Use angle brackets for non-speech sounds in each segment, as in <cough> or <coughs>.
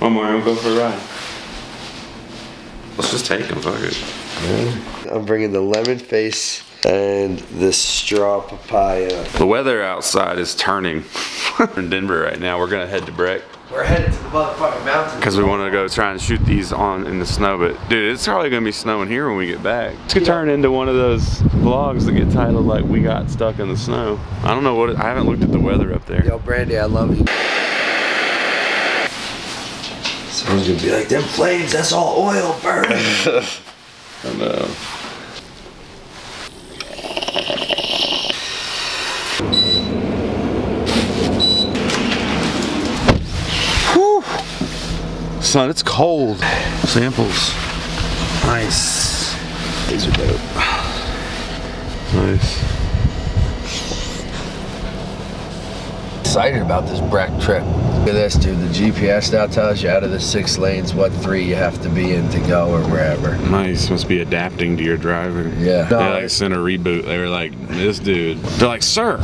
Oh, Mario, go for a ride. Let's just take him, fuck it. I'm bringing the lemon face and the straw papaya. The weather outside is turning. <laughs> We're in Denver right now. We're gonna head to Breck We're headed to the motherfucking mountain. because we want to go try and shoot these on in the snow. But dude, it's probably gonna be snowing here when we get back. This could turn into one of those vlogs that get titled like "We got stuck in the snow." I don't know what. It, I haven't looked at the weather up there. Yo, Brandy, I love you. Someone's gonna be like, them flames, that's all oil burning. <laughs> I know. Whew. Son, it's cold. Samples. Nice. These are dope. Nice. Excited about this Breck trip. Look at this, dude. The GPS now tells you out of the six lanes what three you have to be in to go or wherever. Nice. Must be adapting to your driving. Yeah. They like sent a reboot. They were like, this dude. They're like, sir,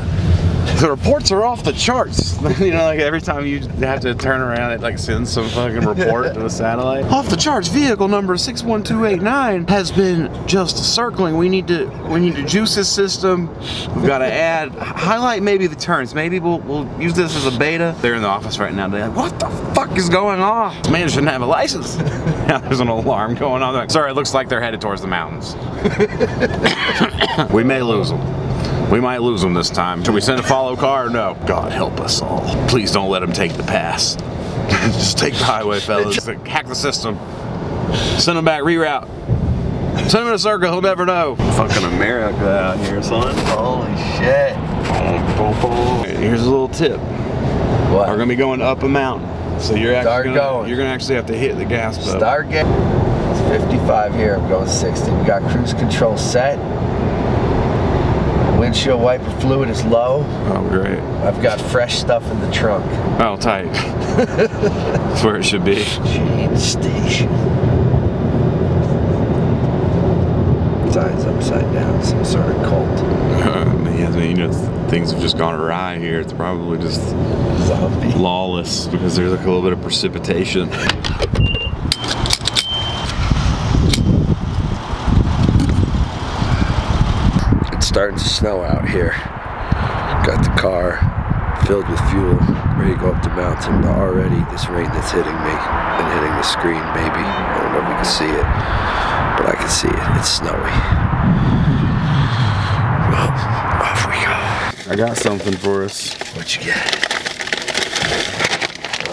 the reports are off the charts. <laughs> you know, like every time you have to turn around, it like sends some fucking report to the satellite. Off the charts. Vehicle number six one two eight nine has been just circling. We need to we need to juice this system. We've got to add highlight maybe the turns. Maybe we'll we'll use this as a beta. They're in the office right now. They're like, what the fuck is going on? This man shouldn't have a license. <laughs> there's an alarm going on. Like, Sorry, it looks like they're headed towards the mountains. <coughs> we may lose them. We might lose them this time. Should we send a follow car no? God help us all. Please don't let them take the pass. <laughs> Just take the highway, <laughs> fellas. Hack the system. Send them back, reroute. Send him in a circle, he'll never know. Fucking America out here, son. Holy shit. Here's a little tip. What? We're gonna be going up a mountain. So you're actually Start gonna, going. you're gonna actually have to hit the gas pedal. Start getting. It's 55 here. I'm going 60. We got cruise control set. Windshield wiper fluid is low. Oh, great. I've got fresh stuff in the trunk. Oh, tight. <laughs> That's where it should be. Chain station. Signs upside down. Some sort of cult. <laughs> yeah, I mean, you know, things have just gone awry here. It's probably just Zombie. lawless because there's like a little bit of precipitation. <laughs> starting to snow out here. Got the car filled with fuel, ready to go up the mountain, but already this rain that's hitting me and hitting the screen, maybe. I don't know if you can see it, but I can see it. It's snowy. Well, off we go. I got something for us. What you get?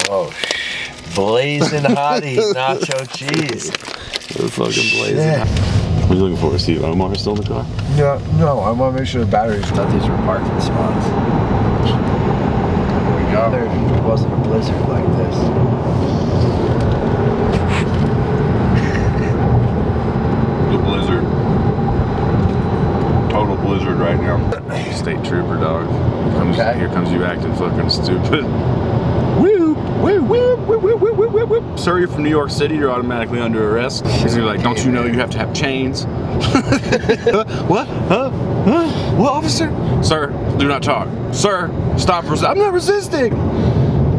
Oh, sh- blazing hottie <laughs> nacho cheese. It's fucking blazing. Yeah. What are you looking for, Steve? Omar still in the car? No, no, I want to make sure the batteries. Thought these were parking spots. There we go. There wasn't a blizzard like this. The blizzard. Total blizzard right now. State trooper dog. Comes, Okay. Here comes you acting fucking stupid. Sir, you're from New York City. You're automatically under arrest. Because you're like, don't you know you have to have chains? <laughs> what? Huh? Huh? What, officer? Sir, do not talk. Sir, stop. Res- I'm not resisting.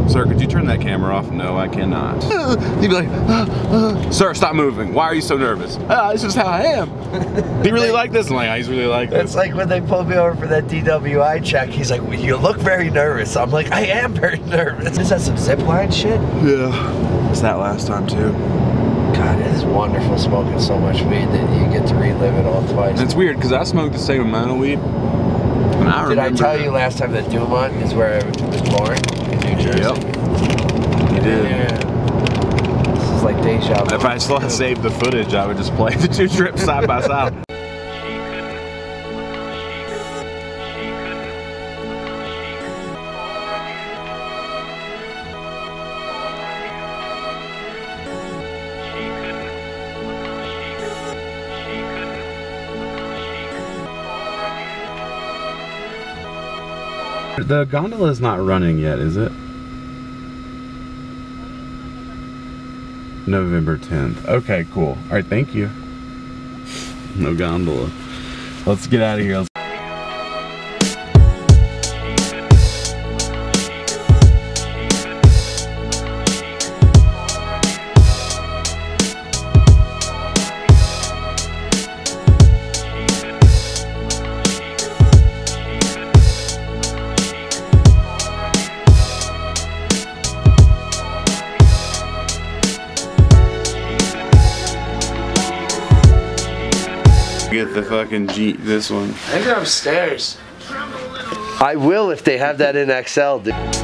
Sir, could you turn that camera off? No, I cannot. <laughs> He'd be like, "Uh, uh." Sir, stop moving. Why are you so nervous? Ah, this is how I am. He really <laughs> like this? I'm like, "Ah, he's really like this. It's like when they pulled me over for that DWI check. He's like, well, "You look very nervous." I'm like, "I am very nervous." Is that some zip line shit? Yeah. That last time too. God, it is wonderful smoking so much weed that you get to relive it all twice. And it's weird because I smoked the same amount of weed. And I Did I tell you last time that Dumont is where I was born in New Jersey? Yep. You did. Yeah. This is like deja vu. If I still had saved the footage, I would just play the two trips side by side. The gondola is not running yet, is it? November 10th. Okay, cool. All right, thank you. No gondola. Let's get out of here. Let's Get the fucking Jeep, this one. I think they're upstairs. I will if they have that in XL, dude.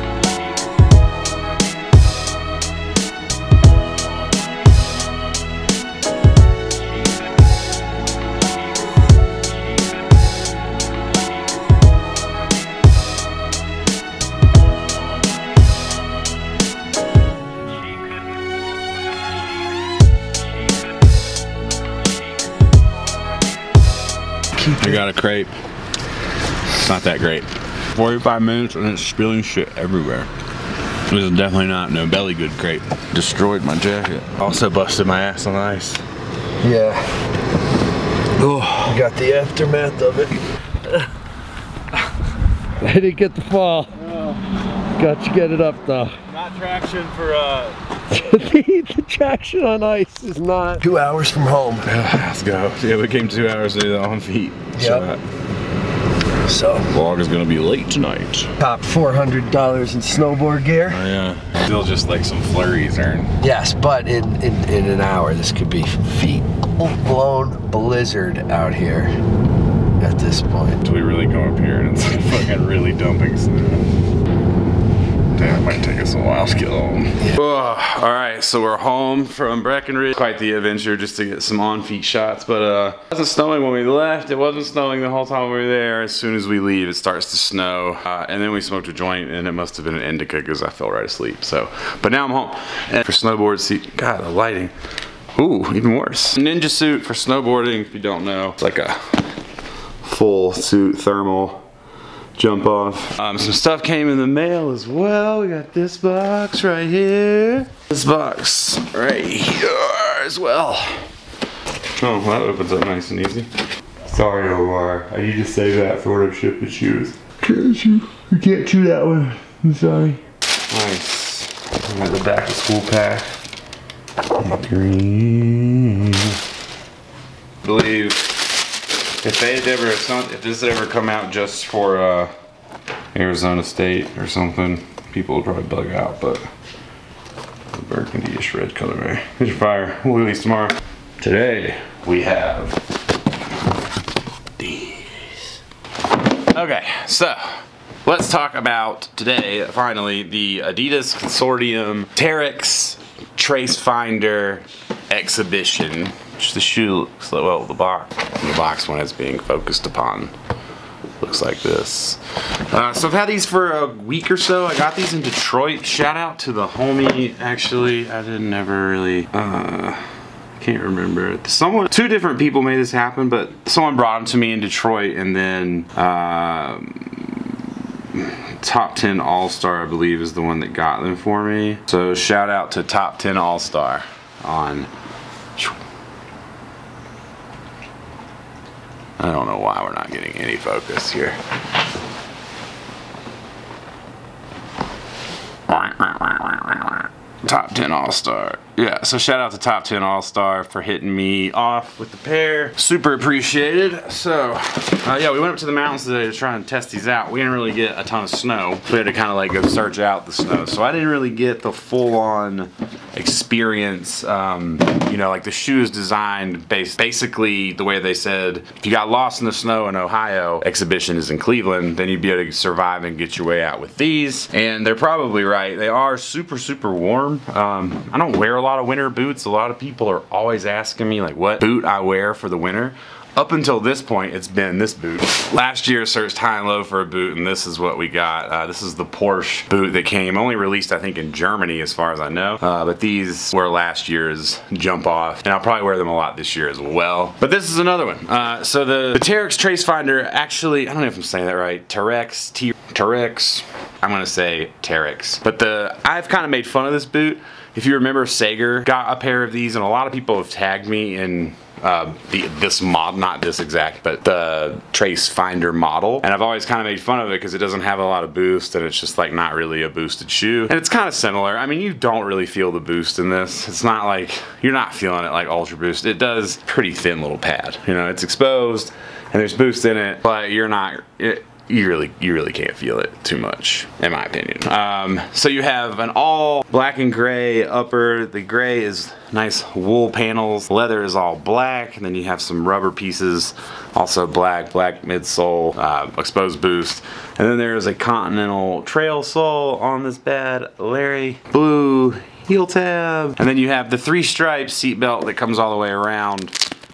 I got a crepe. It's not that great. 45 minutes and it's spilling shit everywhere. This is definitely not no belly good crepe. Destroyed my jacket. Also busted my ass on ice. Yeah. Oh, got the aftermath of it. <laughs> I didn't get the fall. Got to get it up though. Not traction for uh the, <laughs> the traction on ice is not. Two hours from home. Let's go. Yeah, we came two hours to do that on feet. So Yep. that So, vlog is gonna be late tonight. top $400 in snowboard gear. Oh yeah. Still just like some flurries are Yes, but in, in, in an hour, this could be feet. Full-blown blizzard out here at this point. Do we really go up here and it's <laughs> like fucking really dumping snow. Damn, it might take us a while to get home. all right, so we're home from Breckenridge. Quite the adventure just to get some on-feet shots, but uh, it wasn't snowing when we left. It wasn't snowing the whole time we were there. As soon as we leave, it starts to snow. Uh, and then we smoked a joint and it must have been an indica because I fell right asleep. So, but now I'm home. And for snowboard, see, God, the lighting. Ooh, even worse. Ninja suit for snowboarding, if you don't know. It's like a full suit thermal jump off. Um, some stuff came in the mail as well. We got this box right here. This box right here as well. Oh, that opens up nice and easy. Sorry, Omar. I need to save that for when I'm shipping shoes. Can't you? You can't chew that one. I'm sorry. Nice. We got the back to school pack. Green. Believe if they had ever, if, some, if this had ever come out just for uh, Arizona State or something, people would probably bug out. But the burgundy-ish red colorway. <laughs> Here's your fire. We'll release tomorrow. Today we have these. Okay, so let's talk about today. Finally, the Adidas Consortium Terrex Trace Finder Xhibition. Just the shoe looks like, well, the box, the box when it's being focused upon looks like this. Uh, so I've had these for a week or so. I got these in Detroit. Shout out to the homie. Actually, I didn't ever really. Uh, can't remember. Someone, two different people made this happen, but someone brought them to me in Detroit, and then um, Top 10 All Star, I believe, is the one that got them for me. So shout out to Top 10 All Star on. I don't know why we're not getting any focus here. Top 10 All Star. Yeah, so shout out to Top 10 All Star for hitting me off with the pair. Super appreciated. So, uh, yeah, we went up to the mountains today to try and test these out. We didn't really get a ton of snow. We had to kind of like go search out the snow. So I didn't really get the full on experience. Um, you know, like the shoe is designed based basically the way they said if you got lost in the snow in Ohio, Xhibition is in Cleveland, then you'd be able to survive and get your way out with these. And they're probably right. They are super, super warm. Um, I don't wear a lot of winter boots. A lot of people are always asking me like what boot I wear for the winter. Up until this point, it's been this boot. Last year, searched high and low for a boot, and this is what we got. Uh, this is the Porsche boot that came, only released, I think, in Germany, as far as I know. Uh, but these were last year's jump off, and I'll probably wear them a lot this year as well. But this is another one. Uh, so the, the Terrex Trace Finder, actually, I don't know if I'm saying that right. Terrex, T Terrex. I'm gonna say Terrex. But the I've kind of made fun of this boot. If you remember, Sager got a pair of these, and a lot of people have tagged me in uh, the, this mod, not this exact, but the Trace Finder model. And I've always kind of made fun of it because it doesn't have a lot of boost and it's just like not really a boosted shoe. And it's kind of similar. I mean, you don't really feel the boost in this. It's not like, you're not feeling it like Ultra Boost. It does pretty thin little pad. You know, it's exposed and there's boost in it, but you're not, it, you really you really can't feel it too much in my opinion. Um, so you have an all black and gray upper. The gray is nice wool panels. Leather is all black. And then you have some rubber pieces also black black midsole uh, exposed boost. And then there is a continental trail sole on this bad larry blue heel tab. And then you have the three stripes seat belt that comes all the way around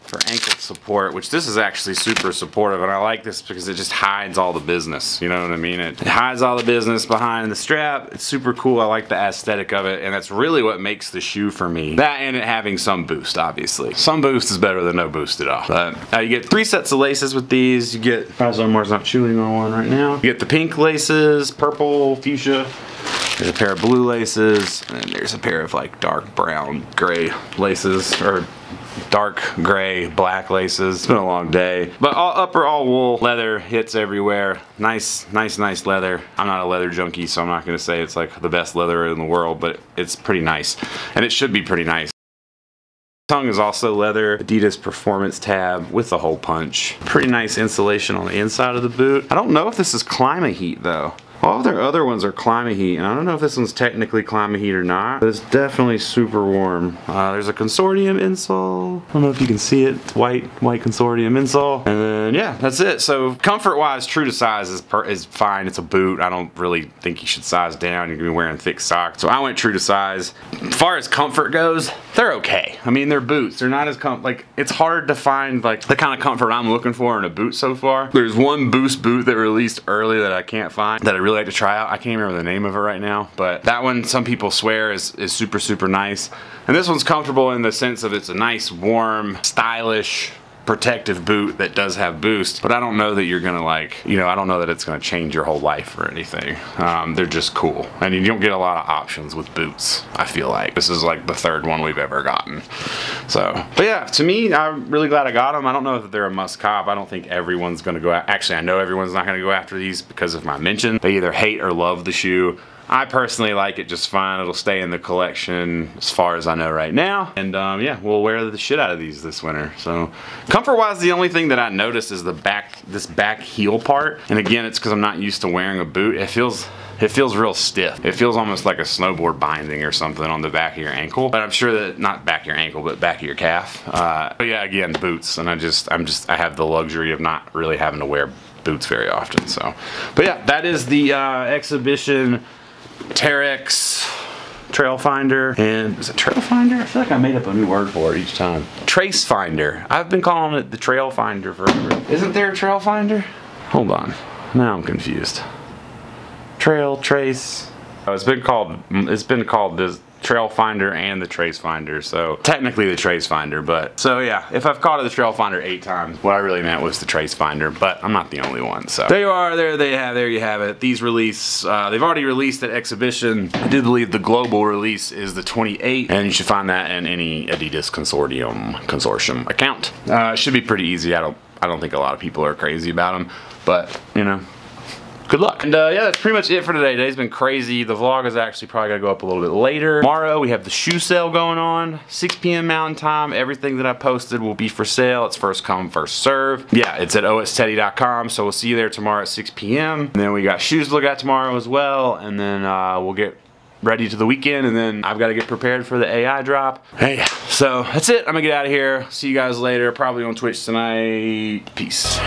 for ankle support, which this is actually super supportive. And I like this because it just hides all the business. You know what I mean? It hides all the business behind the strap. It's super cool. I like the aesthetic of it. And that's really what makes the shoe for me. That and it having some boost, obviously. Some boost is better than no boost at all. But uh, you get three sets of laces with these. You get, someone's not chewing on one right now. You get the pink laces, purple, fuchsia. There's a pair of blue laces, and there's a pair of like dark brown, gray laces, or dark gray black laces it's been a long day but all upper all wool leather hits everywhere nice nice nice leather i'm not a leather junkie so i'm not going to say it's like the best leather in the world but it's pretty nice and it should be pretty nice Tongue is also leather, Adidas Performance tab with the hole punch. Pretty nice insulation on the inside of the boot. I don't know if this is Climaheat though. All of their other ones are Climaheat, and I don't know if this one's technically Climaheat or not, but it's definitely super warm. Uh, there's a Consortium insole. I don't know if you can see it. It's white, white Consortium insole. And then, yeah, that's it. So comfort-wise, true to size is, per, is fine. It's a boot. I don't really think you should size down. You're gonna be wearing thick socks. So I went true to size. As far as comfort goes, they're okay. I mean, they're boots. They're not as com like, it's hard to find like the kind of comfort I'm looking for in a boot so far. There's one Boost boot that released early that I can't find that I really like to try out. I can't remember the name of it right now, but that one some people swear is, is super, super nice. And this one's comfortable in the sense of it's a nice, warm, stylish, protective boot that does have boost but I don't know that you're gonna like you know I don't know that it's gonna change your whole life or anything. Um, they're just cool. And you don't get a lot of options with boots I feel like. This is like the third one we've ever gotten. So but yeah to me I'm really glad I got them I don't know that they're a must cop. I don't think everyone's gonna go out actually I know everyone's not gonna go after these because of my mention. They either hate or love the shoe I personally like it just fine. It'll stay in the collection as far as I know right now. And um, yeah, we'll wear the shit out of these this winter. So comfort wise, the only thing that I notice is the back, this back heel part. And again, it's because I'm not used to wearing a boot. It feels it feels real stiff. It feels almost like a snowboard binding or something on the back of your ankle. But I'm sure that, not back of your ankle, but back of your calf. Uh, but yeah, again, boots. And I just, I'm just, I have the luxury of not really having to wear boots very often. So, but yeah, that is the uh, Xhibition Terrex Trail Finder, and is it Trail Finder? I feel like I made up a new word for it each time. Trace Finder. I've been calling it the Trail Finder forever. Isn't there a Trail Finder? Hold on. Now I'm confused. Trail, Trace. Oh, it's been called, it's been called this trail finder and the trace finder so technically the trace finder but so yeah if I've called it the trail finder eight times what I really meant was the trace finder but I'm not the only one so. There you are there they have there you have it. These release uh, they've already released at Xhibition. I do believe the global release is the 28 and you should find that in any Adidas consortium consortium account. Uh, it should be pretty easy. I don't I don't think a lot of people are crazy about them but you know good luck. And uh, yeah, that's pretty much it for today. Today's been crazy. The vlog is actually probably gonna go up a little bit later. Tomorrow we have the shoe sale going on, 6 p.m. Mountain Time. Everything that I posted will be for sale. It's first come, first serve. Yeah, it's at ohitsteddy.com, so we'll see you there tomorrow at 6 p.m. And then we got shoes to look at tomorrow as well, and then uh, we'll get ready to the weekend and then I've got to get prepared for the AI drop. Hey, so that's it. I'm gonna get out of here. See you guys later, probably on Twitch tonight. Peace.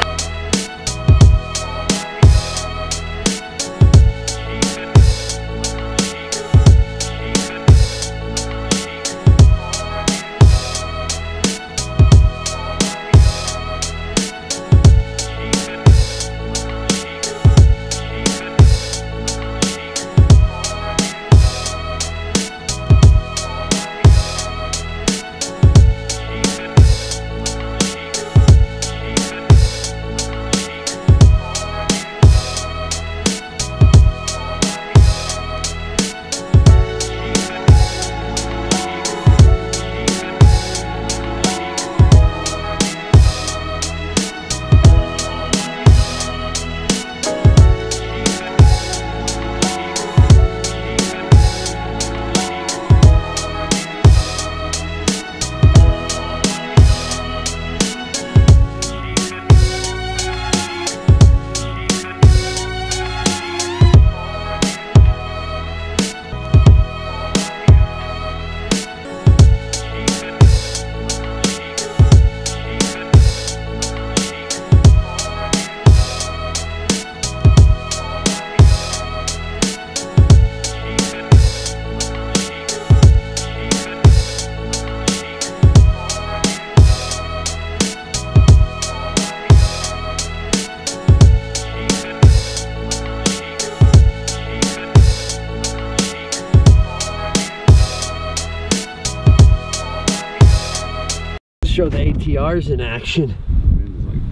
ATRs in action.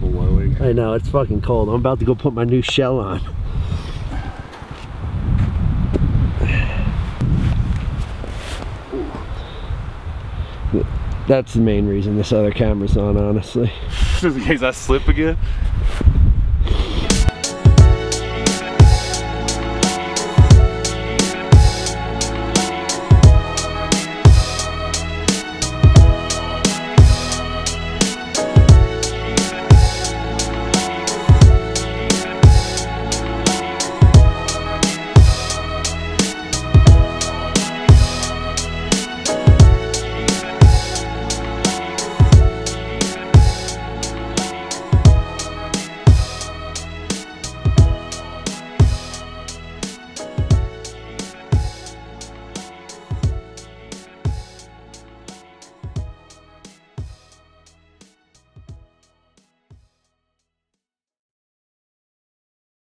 Like. I know, it's fucking cold. I'm about to go put my new shell on. That's the main reason this other camera's on, honestly. Just in case I slip again.